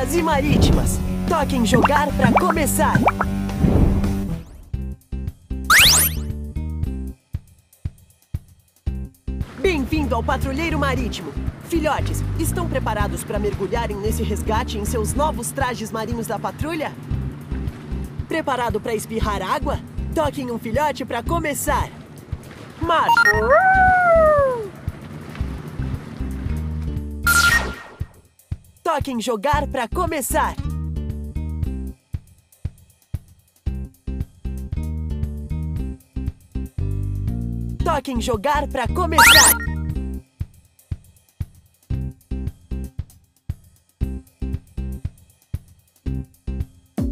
aéreas e marítimas. Toquem jogar para começar. Bem-vindo ao Patrulheiro Marítimo. Filhotes, estão preparados para mergulharem nesse resgate em seus novos trajes marinhos da patrulha? Preparado para espirrar água? Toquem um filhote para começar. Marcha! Toquem jogar para começar. Toquem jogar para começar.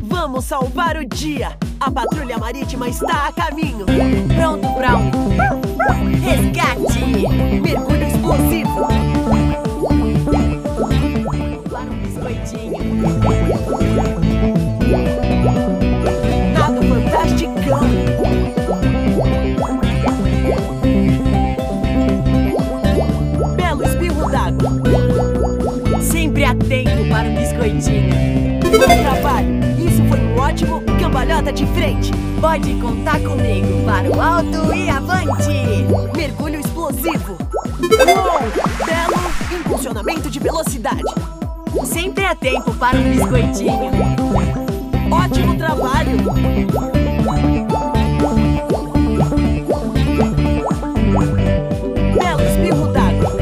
Vamos salvar o dia! A patrulha marítima está a caminho! Pronto um resgate! Nado fantasticão! Belo espirro d'água! Sempre atento para um biscoitinho! Bom trabalho! Isso foi um ótimo cambalhota de frente! Pode contar comigo para o alto e avante! Mergulho explosivo! Belo impulsionamento de velocidade! Sempre a tempo para um biscoitinho! Ótimo trabalho! Belo espirro d'água!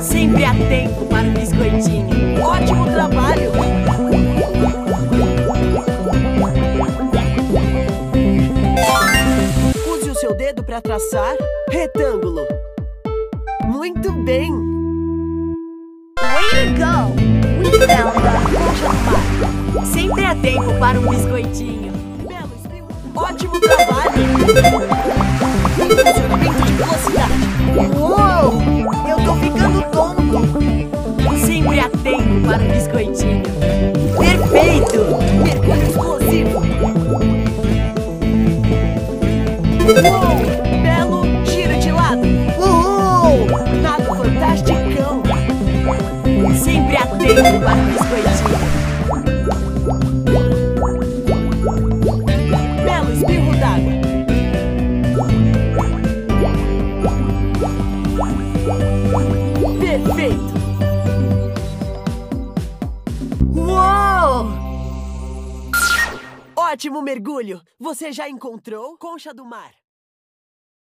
Sempre a tempo para um biscoitinho! Ótimo trabalho! Use o seu dedo para traçar retângulo. Muito bem! Way to go! We found concha do mar! Sempre a tempo para um biscoitinho! Ótimo trabalho! Impulsionamento de velocidade! Uou! Eu tô ficando tonto! Sempre a tempo para um biscoitinho! Perfeito! Mergulho explosivo! Uou! Ótimo mergulho! Você já encontrou Concha do Mar?